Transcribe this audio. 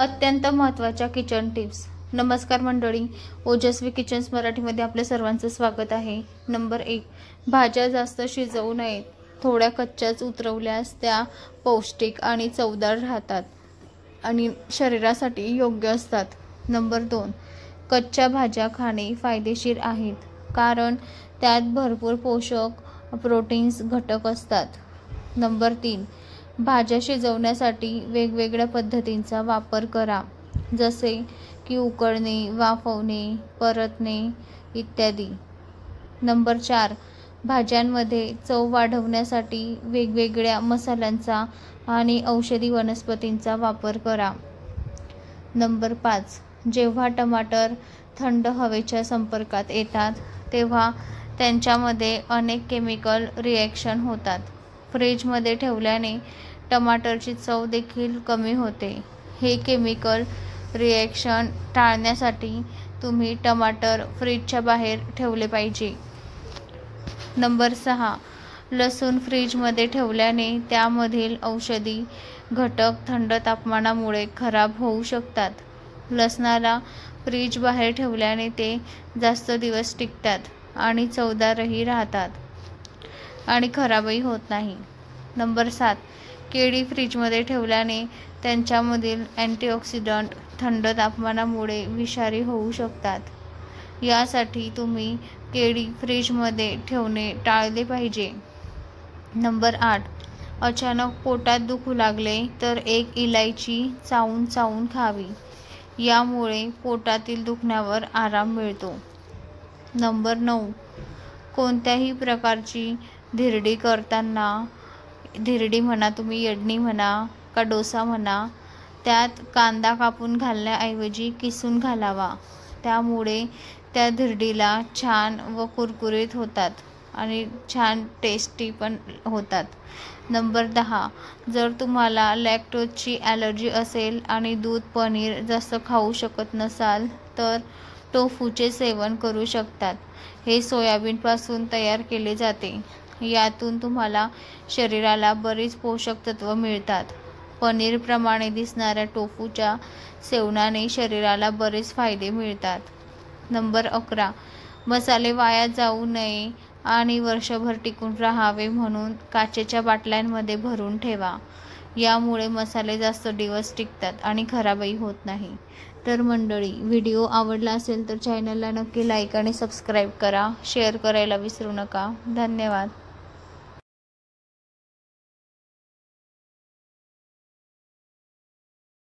अत्यंत महत्त्वाच्या kitchen tips. नमस्कार मंडळी ओजस्वी किचन्स मराठीमध्ये आपल्या सर्वांचं स्वागत आहे. नंबर एक भाज्या जास्त शिजवू नयेत. थोड्या कच्च्याच उतरवल्यास त्या पौष्टिक आणि चवदार राहतात आणि शरीरासाठी योग्य असतात. नंबर दोन कच्च्या भाज्या खाणे फायदेशीर आहेत कारण त्यात भरपूर पोषक प्रोटीन्स घटक असतात. नंबर तीन भाज्या शिजवण्यासाठी वेगवेगळ्या पद्धतींचा वापर करा. जसे की उकळणे वाफवणे परतणे इत्यादी. नंबर चार भाज्यांमध्ये चव वाढवण्यासाठी वेगवेगळ्या मसाल्यांचा आणि औषधी वनस्पतींचा वापर करा. नंबर पाच जेव्हा टमाटर थंड हवेच्या संपर्कात येतात तेव्हा त्यांच्यामध्ये अनेक केमिकल रिॲक्शन होतात. फ्रीजमध्ये ठेवल्याने टमाटरची चव देखील कमी होते. हे केमिकल रिॲक्शन टाळण्यासाठी तुम्ही टमाटर फ्रीजच्या बाहेर ठेवले पाहिजे. नंबर सहा लसूण फ्रीजमध्ये ठेवल्याने त्यामधील औषधी घटक थंड तापमानामुळे खराब होऊ शकतात. लसणाला फ्रीज बाहेर ठेवल्याने ते जास्त दिवस टिकतात आणि चवदारही राहतात. आणि खराबही होत नाही. नंबर सात. केळी फ्रीजमध्ये ठेवल्याने त्यांच्यामधील अँटीऑक्सिडंट थंड तापमानामुळे विषारी होऊ शकतात. यासाठी तुम्ही केळी फ्रीजमध्ये ठेवणे टाळले पाहिजे. नंबर आठ. अचानक पोटात दुखू लागले तर एक इलायची चावून चावून खावी. यामुळे पोटातील दुखण्यावर आराम मिळतो. नंबर नऊ. कोणत्याही प्रकारची धिरडी करताना धिरडी म्हणा तुम्ही यडणी म्हणा का डोसा म्हणा त्यात कांदा कापून घालण्याऐवजी किसून घालावा. त्यामुळे त्या धिरडीला छान व कुरकुरीत होतात आणि छान टेस्टी पण होतात. नंबर दहा जर तुम्हाला लॅक्टोजची ॲलर्जी असेल आणि दूध पनीर जास्त खाऊ शकत नसाल तर टोफूचे सेवन करू शकतात. हे सोयाबीनपासून तयार केले जाते. यातून तुम्हाला शरीराला बरीच पोषक तत्व मिळतात. पनीरप्रमाणे दिसणाऱ्या टोफूच्या सेवनाने शरीराला बरेच फायदे मिळतात. नंबर अकरा मसाले वाया जाऊ नये आणि वर्षभर टिकून राहावे म्हणून काचेच्या बाटल्यांमध्ये भरून ठेवा. यामुळे मसाले जास्त दिवस टिकतात आणि खराबही होत नाही. तर मंडळी व्हिडिओ आवडला असेल तर चॅनलला नक्की लाईक आणि सबस्क्राईब करा. शेअर करायला विसरू नका. धन्यवाद.